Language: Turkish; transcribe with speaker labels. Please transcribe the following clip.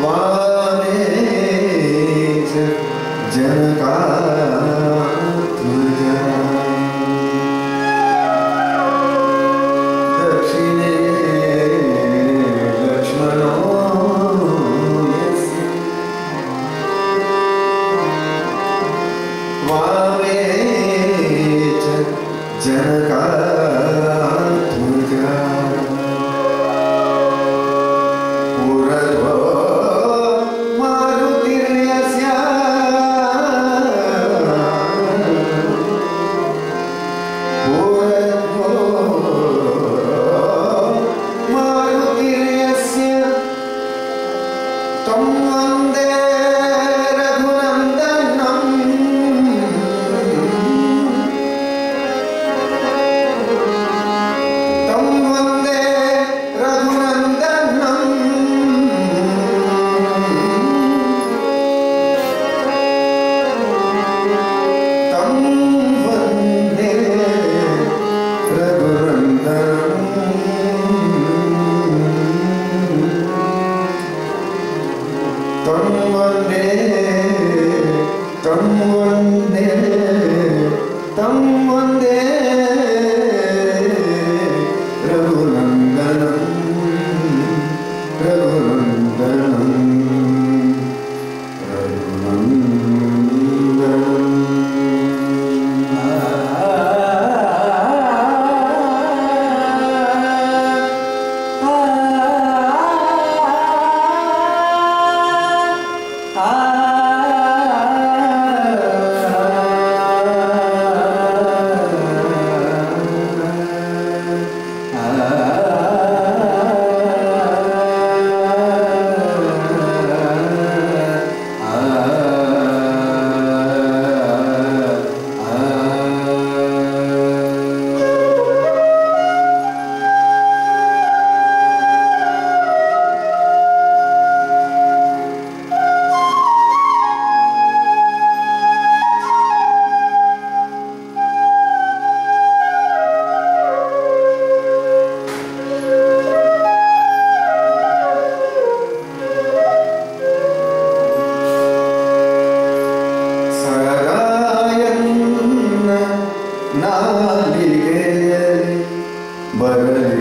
Speaker 1: Wow. but really